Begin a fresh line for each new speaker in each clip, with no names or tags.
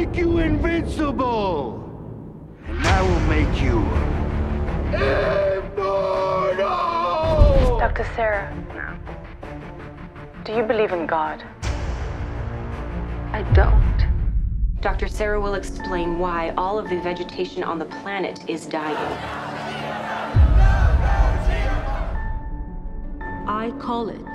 make you invincible. And I will make you immortal!
Dr. Sarah, do you believe in God?
I don't.
Dr. Sarah will explain why all of the vegetation on the planet is dying.
I call it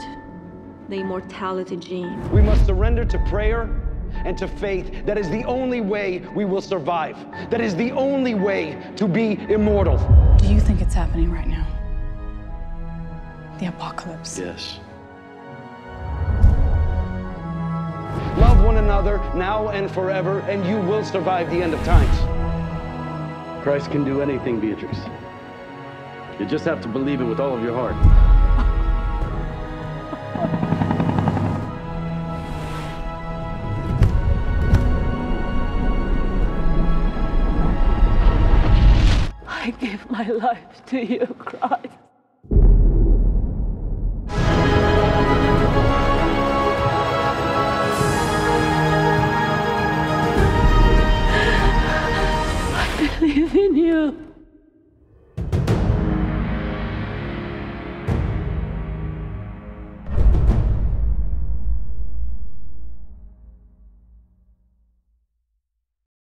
the immortality gene.
We must surrender to prayer and to faith. That is the only way we will survive. That is the only way to be immortal.
Do you think it's happening right now? The apocalypse.
Yes. Love one another now and forever, and you will survive the end of times.
Christ can do anything, Beatrice. You just have to believe it with all of your heart.
give my life to you, Christ. I believe in you.